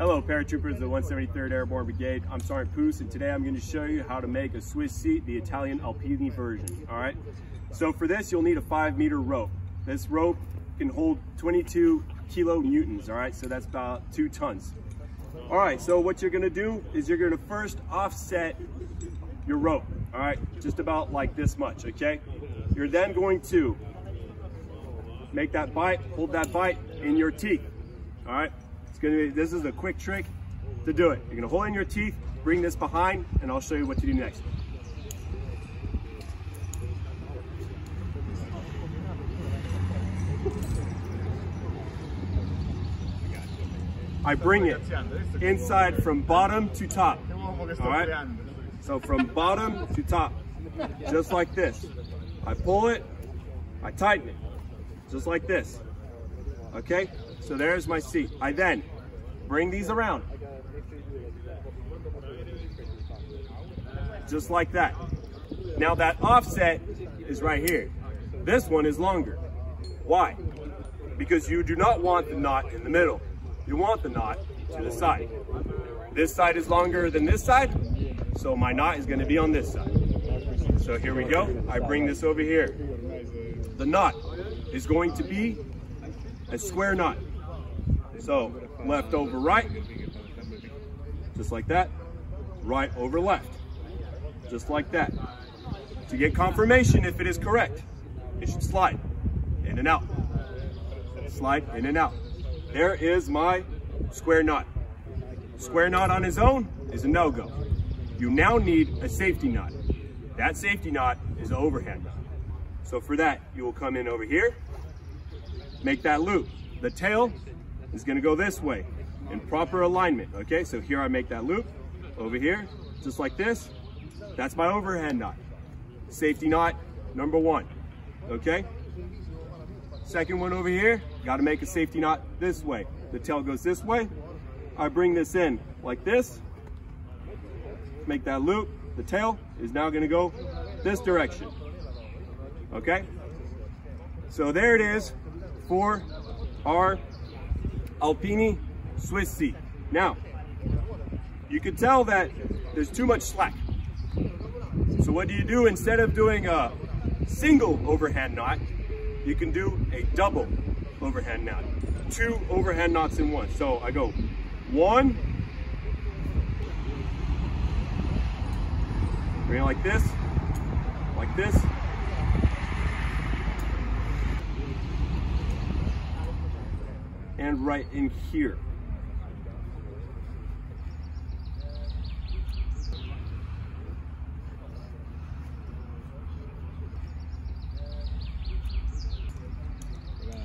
Hello, paratroopers of the 173rd Airborne Brigade. I'm Sergeant Poos, and today I'm going to show you how to make a Swiss seat, the Italian Alpini version. All right. So for this, you'll need a five meter rope. This rope can hold 22 kilo newtons. All right. So that's about two tons. All right. So what you're going to do is you're going to first offset your rope. All right. Just about like this much. Okay. You're then going to make that bite, hold that bite in your teeth. All right. It's gonna be, this is a quick trick to do it. You're gonna hold in your teeth, bring this behind, and I'll show you what to do next. I bring it inside from bottom to top. All right. So from bottom to top, just like this. I pull it, I tighten it, just like this. Okay, so there's my seat. I then bring these around. Just like that. Now that offset is right here. This one is longer. Why? Because you do not want the knot in the middle. You want the knot to the side. This side is longer than this side, so my knot is gonna be on this side. So here we go. I bring this over here. The knot is going to be a square knot. So left over right, just like that. Right over left, just like that. To get confirmation if it is correct, it should slide in and out. Slide in and out. There is my square knot. Square knot on its own is a no-go. You now need a safety knot. That safety knot is an overhand knot. So for that, you will come in over here, make that loop. The tail is gonna go this way in proper alignment, okay? So here I make that loop, over here, just like this. That's my overhand knot. Safety knot number one, okay? Second one over here, gotta make a safety knot this way. The tail goes this way. I bring this in like this, make that loop. The tail is now gonna go this direction, okay? So there it is for our Alpini Swiss seat. Now, you can tell that there's too much slack. So what do you do instead of doing a single overhand knot, you can do a double overhand knot. Two overhand knots in one. So I go one, bring it like this, like this, and right in here.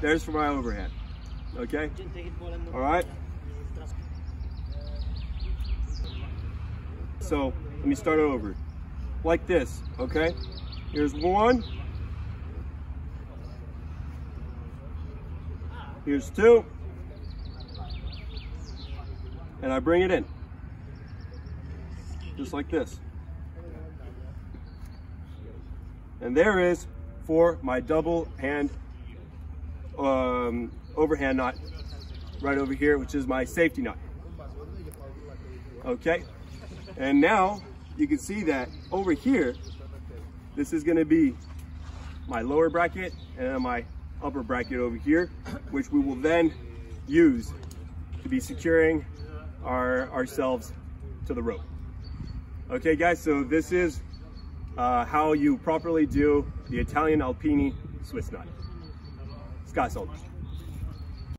There's for my overhand. Okay? All right? So let me start over. Like this, okay? Here's one. Here's two. And I bring it in. Just like this. And there is for my double hand um, overhand knot right over here, which is my safety knot. Okay, and now you can see that over here, this is gonna be my lower bracket and my upper bracket over here, which we will then use to be securing our ourselves to the rope. Okay guys, so this is uh, how you properly do the Italian Alpini Swiss knot. Sky Soldiers.